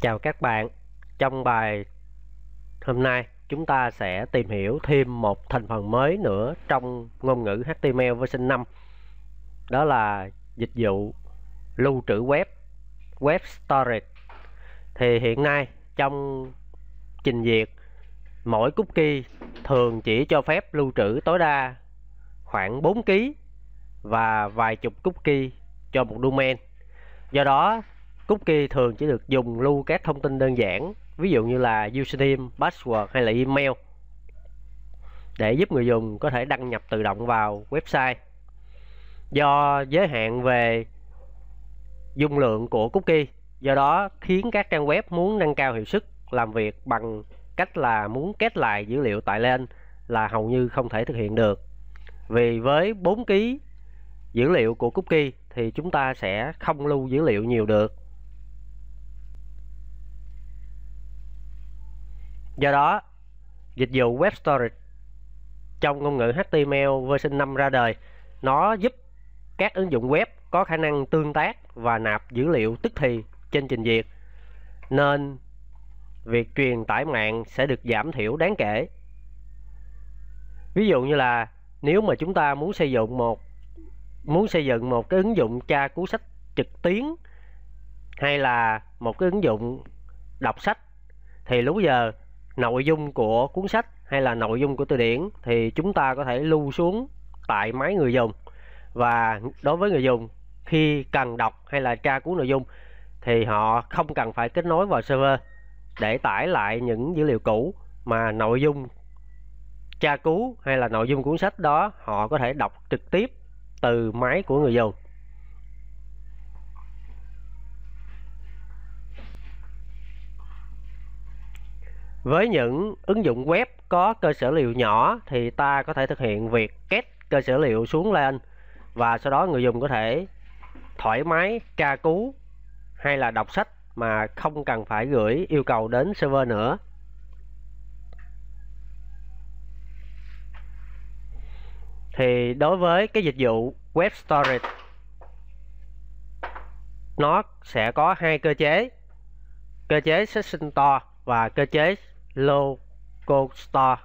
Chào các bạn. Trong bài hôm nay chúng ta sẽ tìm hiểu thêm một thành phần mới nữa trong ngôn ngữ HTML version 5. Đó là dịch vụ lưu trữ web, web storage. Thì hiện nay trong trình duyệt mỗi cookie thường chỉ cho phép lưu trữ tối đa khoảng 4 kg và vài chục cookie cho một domain. Do đó cookie thường chỉ được dùng lưu các thông tin đơn giản ví dụ như là username, password hay là email để giúp người dùng có thể đăng nhập tự động vào website. Do giới hạn về dung lượng của cookie do đó khiến các trang web muốn nâng cao hiệu suất làm việc bằng cách là muốn kết lại dữ liệu tại lên là hầu như không thể thực hiện được. Vì với 4 ký dữ liệu của cookie thì chúng ta sẽ không lưu dữ liệu nhiều được. Do đó, dịch vụ Web Storage trong ngôn ngữ HTML version 5 ra đời, nó giúp các ứng dụng web có khả năng tương tác và nạp dữ liệu tức thì trên trình duyệt. Nên việc truyền tải mạng sẽ được giảm thiểu đáng kể. Ví dụ như là nếu mà chúng ta muốn xây dựng một muốn xây dựng một cái ứng dụng tra cứu sách trực tuyến hay là một cái ứng dụng đọc sách thì lúc giờ nội dung của cuốn sách hay là nội dung của từ điển thì chúng ta có thể lưu xuống tại máy người dùng. Và đối với người dùng, khi cần đọc hay là tra cứu nội dung thì họ không cần phải kết nối vào server để tải lại những dữ liệu cũ mà nội dung tra cứu hay là nội dung cuốn sách đó họ có thể đọc trực tiếp từ máy của người dùng. Với những ứng dụng web có cơ sở liệu nhỏ thì ta có thể thực hiện việc kết cơ sở liệu xuống lên và sau đó người dùng có thể thoải mái tra cứu hay là đọc sách mà không cần phải gửi yêu cầu đến server nữa. Thì đối với cái dịch vụ web storage, nó sẽ có hai cơ chế. Cơ chế session store và cơ chế local store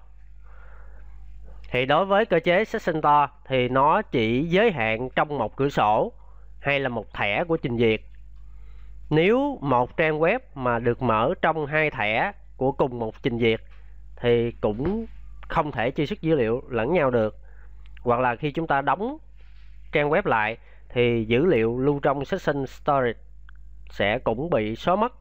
thì đối với cơ chế session store thì nó chỉ giới hạn trong một cửa sổ hay là một thẻ của trình duyệt. Nếu một trang web mà được mở trong hai thẻ của cùng một trình duyệt thì cũng không thể truy xuất dữ liệu lẫn nhau được. Hoặc là khi chúng ta đóng trang web lại thì dữ liệu lưu trong session storage sẽ cũng bị xóa mất.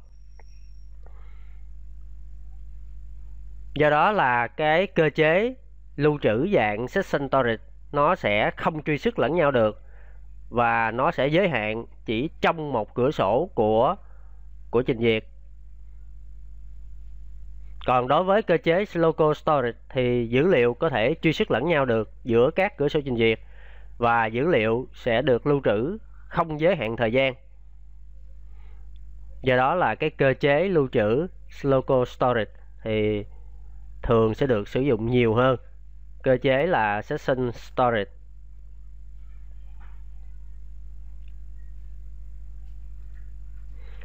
Do đó là cái cơ chế lưu trữ dạng session storage nó sẽ không truy xuất lẫn nhau được và nó sẽ giới hạn chỉ trong một cửa sổ của của trình duyệt. Còn đối với cơ chế local storage thì dữ liệu có thể truy xuất lẫn nhau được giữa các cửa sổ trình duyệt và dữ liệu sẽ được lưu trữ không giới hạn thời gian. Do đó là cái cơ chế lưu trữ local storage thì thường sẽ được sử dụng nhiều hơn. Cơ chế là session storage.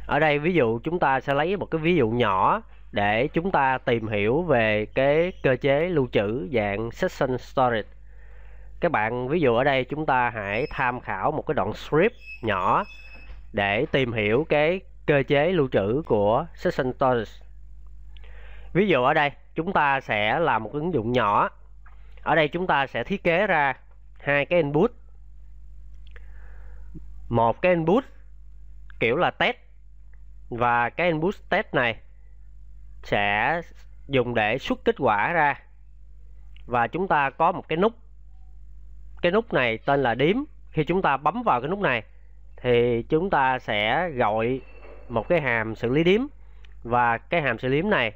Ở đây, ví dụ chúng ta sẽ lấy một cái ví dụ nhỏ để chúng ta tìm hiểu về cái cơ chế lưu trữ dạng session storage. Các bạn, ví dụ ở đây chúng ta hãy tham khảo một cái đoạn script nhỏ để tìm hiểu cái cơ chế lưu trữ của session storage. Ví dụ ở đây chúng ta sẽ làm một ứng dụng nhỏ. Ở đây chúng ta sẽ thiết kế ra hai cái input. Một cái input kiểu là test và cái input test này sẽ dùng để xuất kết quả ra. Và chúng ta có một cái nút. Cái nút này tên là điếm khi chúng ta bấm vào cái nút này thì chúng ta sẽ gọi một cái hàm xử lý điếm và cái hàm xử lý điếm này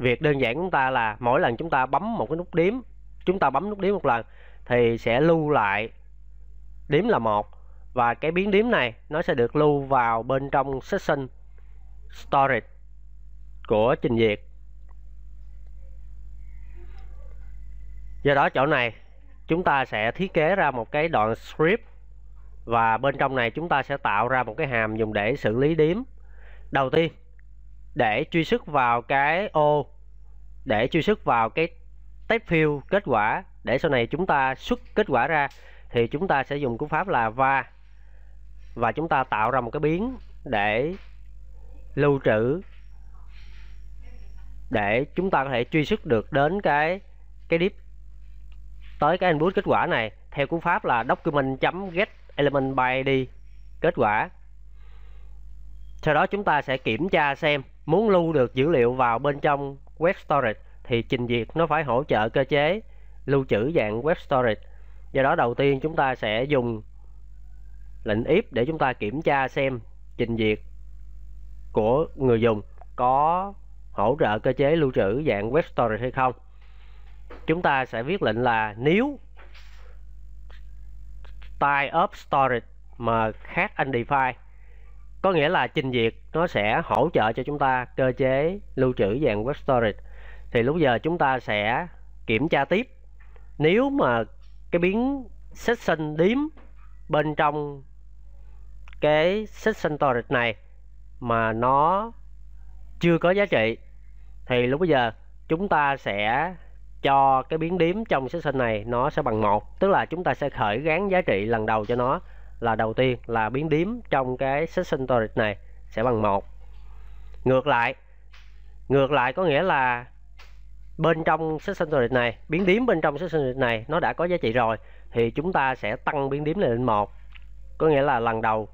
việc đơn giản chúng ta là mỗi lần chúng ta bấm một cái nút điếm chúng ta bấm nút điếm một lần thì sẽ lưu lại điếm là một. Và cái biến điếm này nó sẽ được lưu vào bên trong session storage của trình duyệt. Do đó chỗ này chúng ta sẽ thiết kế ra một cái đoạn script và bên trong này chúng ta sẽ tạo ra một cái hàm dùng để xử lý điếm đầu tiên để truy xuất vào cái ô, để truy xuất vào cái test field kết quả. Để sau này chúng ta xuất kết quả ra, thì chúng ta sẽ dùng cú pháp là va. Và chúng ta tạo ra một cái biến để lưu trữ, để chúng ta có thể truy xuất được đến cái cái div tới cái input kết quả này theo cú pháp là document.get element by id kết quả. Sau đó chúng ta sẽ kiểm tra xem muốn lưu được dữ liệu vào bên trong web storage thì trình duyệt nó phải hỗ trợ cơ chế lưu trữ dạng web storage. Do đó đầu tiên chúng ta sẽ dùng lệnh if để chúng ta kiểm tra xem trình duyệt của người dùng có hỗ trợ cơ chế lưu trữ dạng web storage hay không. Chúng ta sẽ viết lệnh là nếu type of storage mà khác undefined có nghĩa là trình duyệt nó sẽ hỗ trợ cho chúng ta cơ chế lưu trữ dạng web storage. Thì lúc giờ chúng ta sẽ kiểm tra tiếp. Nếu mà cái biến section điếm bên trong cái section storage này mà nó chưa có giá trị, thì lúc bây giờ chúng ta sẽ cho cái biến điếm trong section này nó sẽ bằng một. Tức là chúng ta sẽ khởi gán giá trị lần đầu cho nó là đầu tiên là biến điếm trong cái session storage này sẽ bằng một. Ngược lại ngược lại có nghĩa là bên trong session storage này, biến điếm bên trong session storage này nó đã có giá trị rồi, thì chúng ta sẽ tăng biến điếm này lên một. Có nghĩa là lần đầu,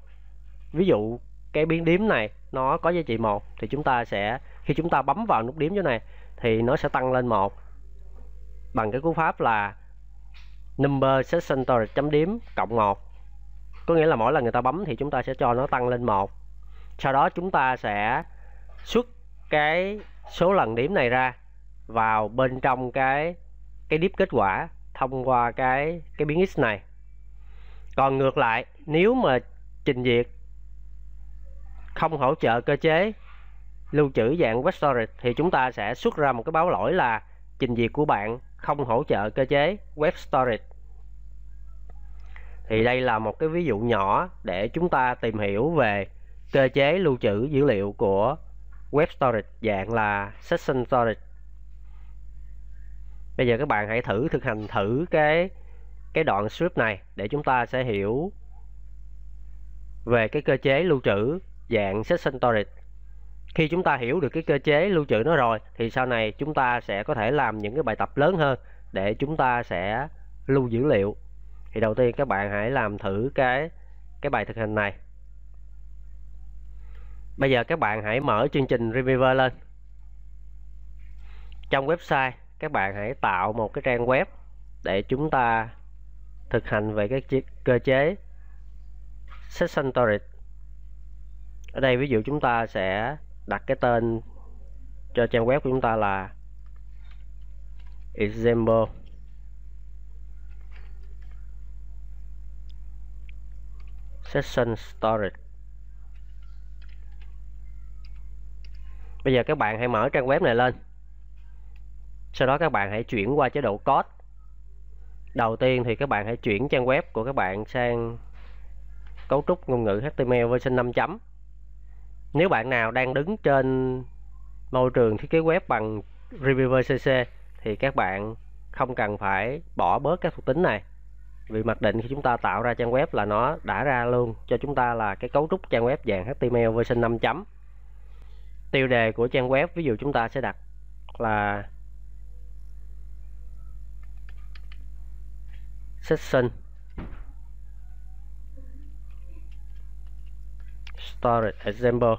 ví dụ cái biến điếm này nó có giá trị một, thì chúng ta sẽ, khi chúng ta bấm vào nút điếm chỗ này, thì nó sẽ tăng lên một. Bằng cái cú pháp là number session storage chấm điếm cộng 1 có nghĩa là mỗi lần người ta bấm thì chúng ta sẽ cho nó tăng lên một. Sau đó chúng ta sẽ xuất cái số lần điểm này ra vào bên trong cái cái điếp kết quả thông qua cái cái biến x này. Còn ngược lại, nếu mà trình duyệt không hỗ trợ cơ chế, lưu trữ dạng web storage thì chúng ta sẽ xuất ra một cái báo lỗi là trình duyệt của bạn không hỗ trợ cơ chế web storage thì đây là một cái ví dụ nhỏ để chúng ta tìm hiểu về cơ chế lưu trữ dữ liệu của web storage, dạng là session storage. Bây giờ các bạn hãy thử thực hành thử cái cái đoạn script này để chúng ta sẽ hiểu về cái cơ chế lưu trữ dạng session storage. Khi chúng ta hiểu được cái cơ chế lưu trữ nó rồi, thì sau này chúng ta sẽ có thể làm những cái bài tập lớn hơn để chúng ta sẽ lưu dữ liệu thì đầu tiên các bạn hãy làm thử cái cái bài thực hành này. Bây giờ các bạn hãy mở chương trình Reviver lên. Trong website, các bạn hãy tạo một cái trang web để chúng ta thực hành về cái cơ chế session storage ở đây ví dụ chúng ta sẽ đặt cái tên cho trang web của chúng ta là example. Session storage. Bây giờ các bạn hãy mở trang web này lên. Sau đó các bạn hãy chuyển qua chế độ code. Đầu tiên thì các bạn hãy chuyển trang web của các bạn sang cấu trúc ngôn ngữ HTML version 5 chấm. Nếu bạn nào đang đứng trên môi trường thiết kế web bằng Reviewer CC thì các bạn không cần phải bỏ bớt các thuộc tính này vì mặc định khi chúng ta tạo ra trang web là nó đã ra luôn. Cho chúng ta là cái cấu trúc trang web dạng HTML version 5 chấm. Tiêu đề của trang web, ví dụ chúng ta sẽ đặt là section storage example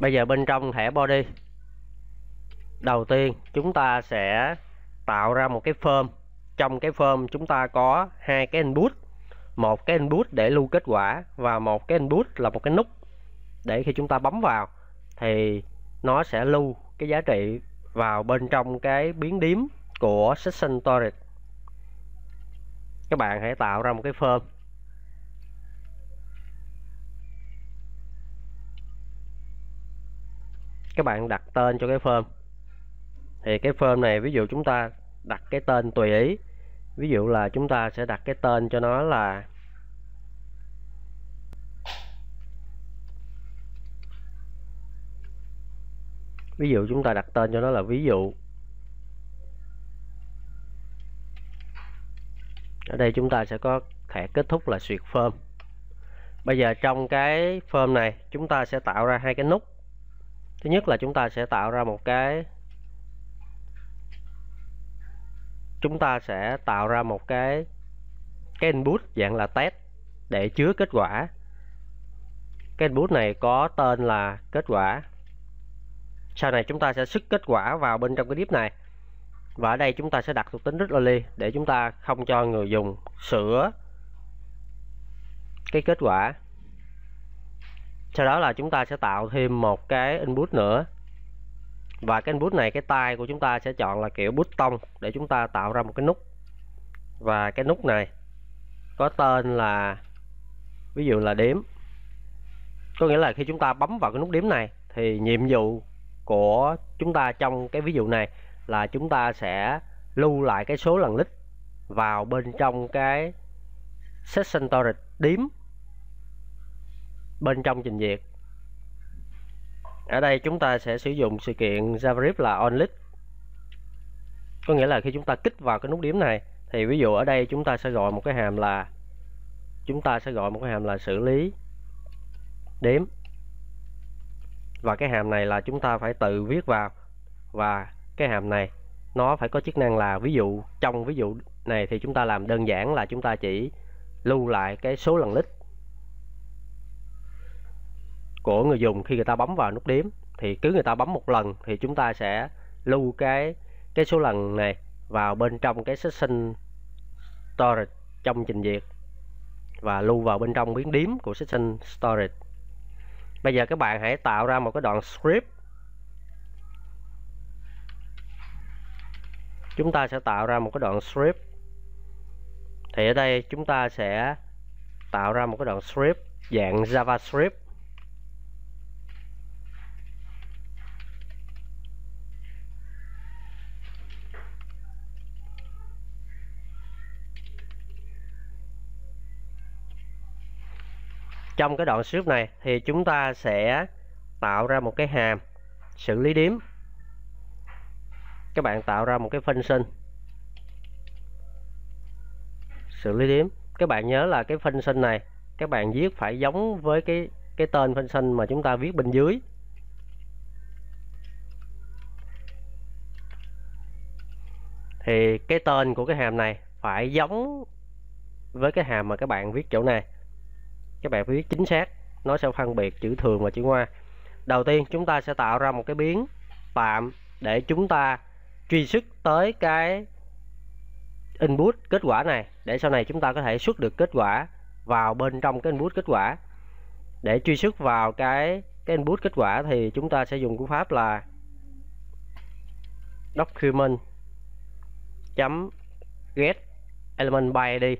bây giờ bên trong thẻ body đầu tiên chúng ta sẽ tạo ra một cái form trong cái form chúng ta có hai cái input. Một cái input để lưu kết quả và một cái input là một cái nút để khi chúng ta bấm vào thì nó sẽ lưu cái giá trị vào bên trong cái biến điếm của session storage. Các bạn hãy tạo ra một cái form các bạn đặt tên cho cái form thì cái form này, ví dụ chúng ta đặt cái tên tùy ý, ví dụ là chúng ta sẽ đặt cái tên cho nó là ví dụ chúng ta đặt tên cho nó là ví dụ. Ở đây chúng ta sẽ có thẻ kết thúc là suyệt form bây giờ trong cái form này, chúng ta sẽ tạo ra hai cái nút. Thứ nhất là chúng ta sẽ tạo ra một cái chúng ta sẽ tạo ra một cái cái input dạng là test để chứa kết quả. Cái input này có tên là kết quả. Sau này chúng ta sẽ xuất kết quả vào bên trong cái div này. Và ở đây chúng ta sẽ đặt thuộc tính rất early để chúng ta không cho người dùng sửa cái kết quả. Sau đó là chúng ta sẽ tạo thêm một cái input nữa và cái bút này, cái tay của chúng ta sẽ chọn là kiểu bút tông để chúng ta tạo ra một cái nút. Và cái nút này có tên là, ví dụ là đếm. Có nghĩa là khi chúng ta bấm vào cái nút đếm này thì nhiệm vụ của chúng ta trong cái ví dụ này là chúng ta sẽ lưu lại cái số lần lít vào bên trong cái session storage đếm bên trong trình duyệt ở đây chúng ta sẽ sử dụng sự kiện JavaScript là onList có nghĩa là khi chúng ta kích vào cái nút điểm này, thì ví dụ ở đây chúng ta sẽ gọi một cái hàm là, chúng ta sẽ gọi một cái hàm là xử lý đếm. Và cái hàm này là chúng ta phải tự viết vào. Và cái hàm này, nó phải có chức năng là ví dụ, trong ví dụ này thì chúng ta làm đơn giản là chúng ta chỉ lưu lại cái số lần lít của người dùng khi người ta bấm vào nút đếm. Thì cứ người ta bấm một lần thì chúng ta sẽ lưu cái cái số lần này vào bên trong cái session storage trong trình duyệt và lưu vào bên trong biến điếm của session storage. Bây giờ các bạn hãy tạo ra một cái đoạn script. Chúng ta sẽ tạo ra một cái đoạn script. Thì ở đây chúng ta sẽ tạo ra một cái đoạn script dạng JavaScript. Trong cái đoạn script này thì chúng ta sẽ tạo ra một cái hàm xử lý điếm. Các bạn tạo ra một cái function xử lý điếm. Các bạn nhớ là cái function này các bạn viết phải giống với cái cái tên function mà chúng ta viết bên dưới. Thì cái tên của cái hàm này phải giống với cái hàm mà các bạn viết chỗ này các bạn viết chính xác, nó sẽ phân biệt chữ thường và chữ hoa. Đầu tiên, chúng ta sẽ tạo ra một cái biến tạm để chúng ta truy xuất tới cái input kết quả này, để sau này chúng ta có thể xuất được kết quả vào bên trong cái input kết quả. Để truy xuất vào cái cái input kết quả thì chúng ta sẽ dùng cú pháp là document chấm get element by id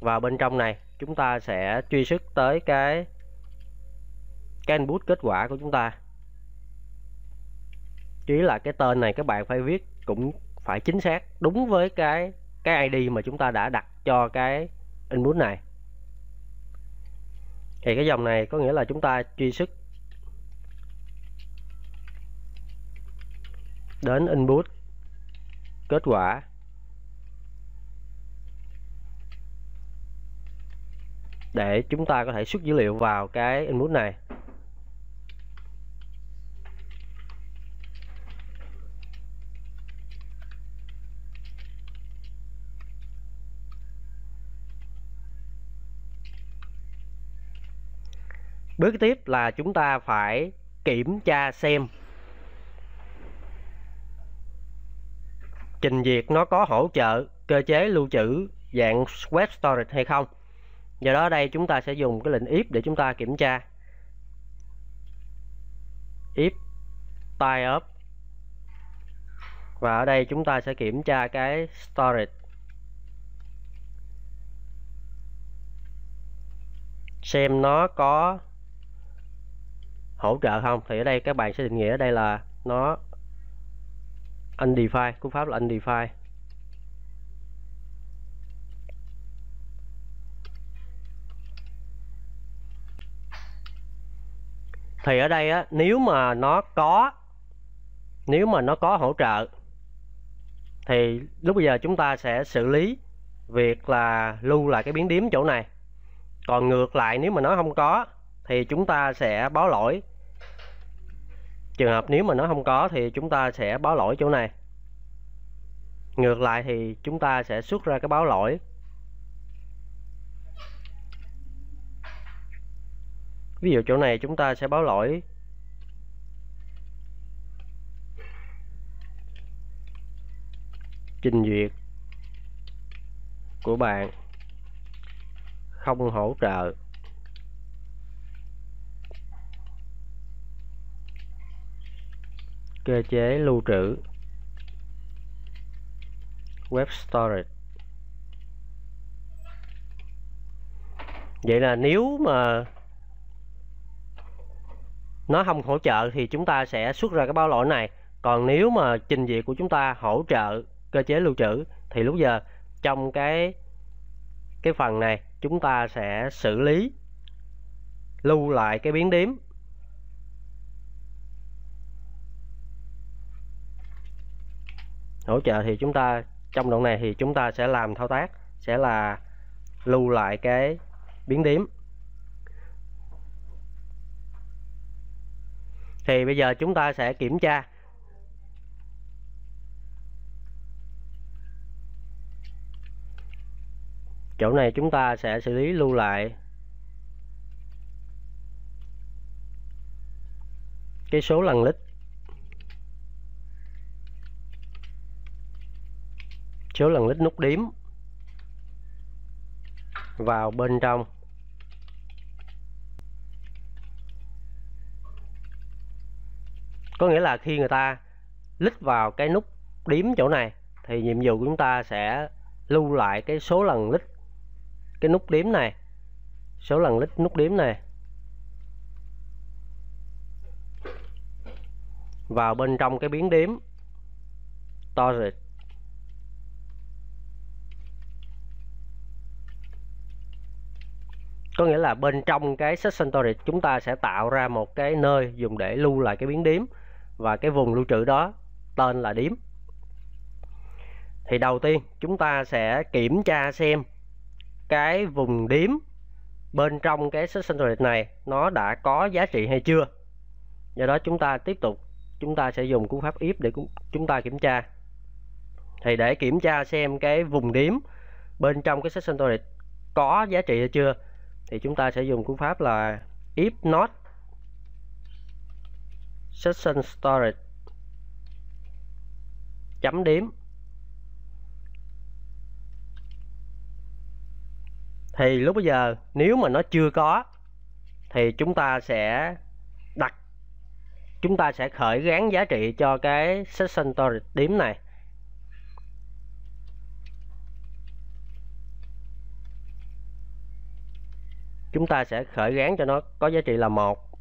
và bên trong này chúng ta sẽ truy xuất tới cái cái input kết quả của chúng ta. Chú ý là cái tên này các bạn phải viết cũng phải chính xác, đúng với cái cái ID mà chúng ta đã đặt cho cái input này. Thì cái dòng này có nghĩa là chúng ta truy xuất đến input kết quả. Để chúng ta có thể xuất dữ liệu vào cái input này. Bước tiếp là chúng ta phải kiểm tra xem trình duyệt nó có hỗ trợ cơ chế lưu trữ dạng web storage hay không do đó đây chúng ta sẽ dùng cái lệnh if để chúng ta kiểm tra. If tie up. Và ở đây chúng ta sẽ kiểm tra cái storage. Xem nó có hỗ trợ không? Thì ở đây các bạn sẽ định nghĩa ở đây là nó undefined, cú pháp là undefined. Thì ở đây á, nếu mà nó có, nếu mà nó có hỗ trợ, thì lúc bây giờ chúng ta sẽ xử lý việc là lưu lại cái biến điểm chỗ này. Còn ngược lại, nếu mà nó không có, thì chúng ta sẽ báo lỗi. Trường hợp nếu mà nó không có, thì chúng ta sẽ báo lỗi chỗ này. Ngược lại thì chúng ta sẽ xuất ra cái báo lỗi. Ví dụ chỗ này chúng ta sẽ báo lỗi. Trình duyệt của bạn không hỗ trợ. Cơ chế lưu trữ. Web storage. Vậy là nếu mà nó không hỗ trợ thì chúng ta sẽ xuất ra cái báo lỗi này. Còn nếu mà trình duyệt của chúng ta hỗ trợ cơ chế lưu trữ, thì lúc giờ trong cái cái phần này chúng ta sẽ xử lý, lưu lại cái biến điểm hỗ trợ thì chúng ta, trong đoạn này thì chúng ta sẽ làm thao tác, sẽ là lưu lại cái biến điểm thì bây giờ chúng ta sẽ kiểm tra. Chỗ này chúng ta sẽ xử lý lưu lại. Cái số lần lít. Số lần lít nút điếm vào bên trong. Có nghĩa là khi người ta lít vào cái nút điếm chỗ này, thì nhiệm vụ của chúng ta sẽ lưu lại cái số lần lít cái nút điếm này, số lần lít nút điếm này vào bên trong cái biến điếm storage có nghĩa là bên trong cái session storage chúng ta sẽ tạo ra một cái nơi dùng để lưu lại cái biến điếm và cái vùng lưu trữ đó tên là điếm. Thì đầu tiên chúng ta sẽ kiểm tra xem cái vùng điếm bên trong cái session storage này nó đã có giá trị hay chưa. Do đó chúng ta tiếp tục, chúng ta sẽ dùng cú pháp if để chúng ta kiểm tra. Thì để kiểm tra xem cái vùng điếm bên trong cái session storage có giá trị hay chưa, thì chúng ta sẽ dùng cú pháp là if not session storage. Chấm điểm thì lúc bây giờ, nếu mà nó chưa có, thì chúng ta sẽ đặt, chúng ta sẽ khởi gán giá trị cho cái session storage điểm này. Chúng ta sẽ khởi gán cho nó có giá trị là một.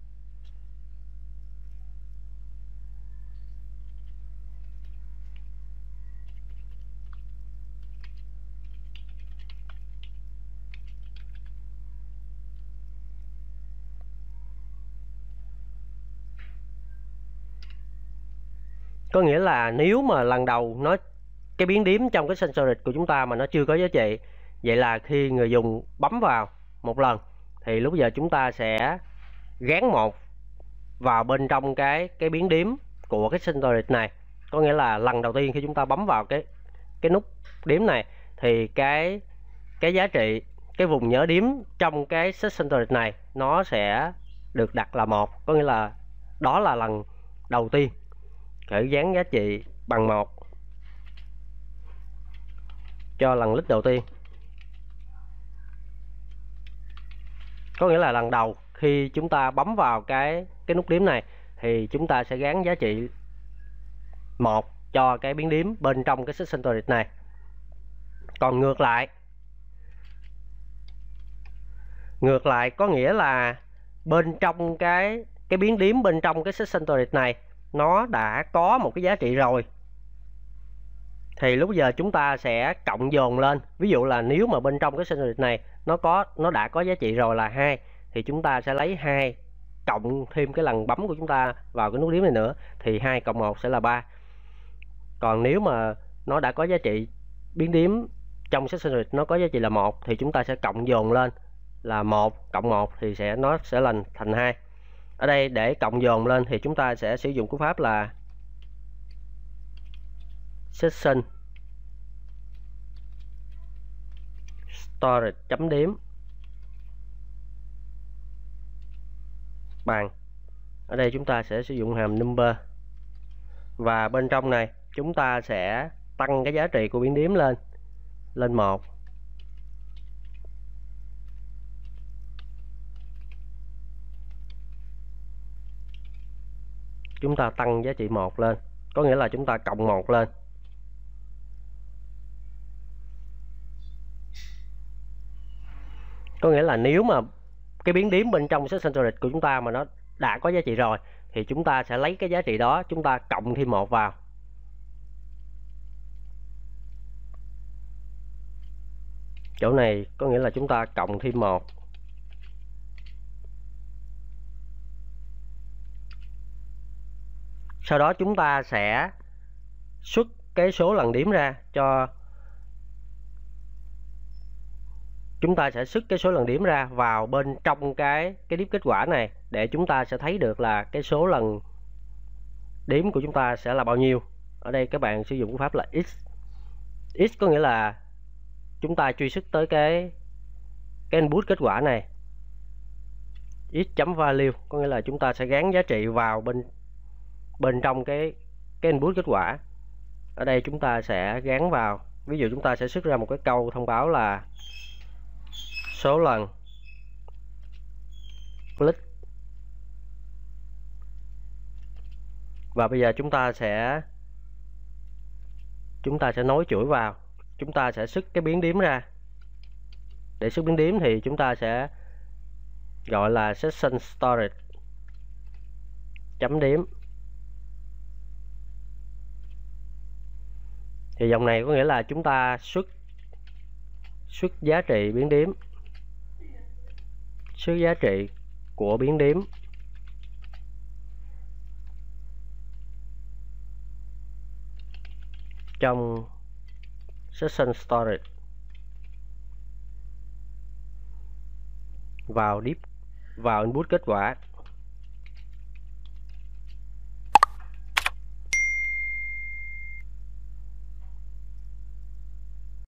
Có nghĩa là nếu mà lần đầu nó, cái biến điểm trong cái sensor của chúng ta mà nó chưa có giá trị, vậy là khi người dùng bấm vào một lần, thì lúc giờ chúng ta sẽ gán một vào bên trong cái cái biến điểm của cái storage này. Có nghĩa là lần đầu tiên khi chúng ta bấm vào cái cái nút điểm này, thì cái cái giá trị, cái vùng nhớ điểm trong cái set storage này nó sẽ được đặt là một. Có nghĩa là đó là lần đầu tiên khởi dán giá trị bằng một cho lần lít đầu tiên. Có nghĩa là lần đầu khi chúng ta bấm vào cái cái nút điểm này thì chúng ta sẽ gắn giá trị một cho cái biến điểm bên trong cái section storage này. Còn ngược lại ngược lại có nghĩa là bên trong cái cái biến điểm bên trong cái section storage này nó đã có một cái giá trị rồi. Thì lúc giờ chúng ta sẽ cộng dồn lên. Ví dụ là nếu mà bên trong cái sinh này nó có, nó đã có giá trị rồi là hai, thì chúng ta sẽ lấy hai cộng thêm cái lần bấm của chúng ta vào cái nút điểm này nữa, thì 2 cộng 1 sẽ là 3 còn nếu mà nó đã có giá trị biến điểm trong sách sinh nó có giá trị là một, thì chúng ta sẽ cộng dồn lên là một cộng một, thì sẽ, nó sẽ lần thành hai ở đây để cộng dồn lên thì chúng ta sẽ sử dụng cú pháp là session storage chấm điểm bằng ở đây chúng ta sẽ sử dụng hàm number. Và bên trong này, chúng ta sẽ tăng cái giá trị của biến điểm lên lên một. Chúng ta tăng giá trị một lên. Có nghĩa là chúng ta cộng một lên. Có nghĩa là nếu mà cái biến điểm bên trong set centered của chúng ta mà nó đã có giá trị rồi, thì chúng ta sẽ lấy cái giá trị đó, chúng ta cộng thêm một vào. Chỗ này có nghĩa là chúng ta cộng thêm một. Sau đó chúng ta sẽ xuất cái số lần điểm ra cho chúng ta sẽ xuất cái số lần điểm ra vào bên trong cái cái điểm kết quả này để chúng ta sẽ thấy được là cái số lần điểm của chúng ta sẽ là bao nhiêu. Ở đây các bạn sử dụng phương pháp là x. X có nghĩa là chúng ta truy xuất tới cái cái input kết quả này. X chấm value có nghĩa là chúng ta sẽ gắn giá trị vào bên bên trong cái cái input kết quả. Ở đây chúng ta sẽ gắn vào, ví dụ chúng ta sẽ xuất ra một cái câu thông báo là số lần click. Và bây giờ chúng ta sẽ, chúng ta sẽ nối chuỗi vào. Chúng ta sẽ xuất cái biến điểm ra. Để xuất biến điểm thì chúng ta sẽ gọi là session storage chấm điểm thì dòng này có nghĩa là chúng ta xuất xuất giá trị biến điểm xuất giá trị của biến điểm trong session storage vào deep, vào input kết quả.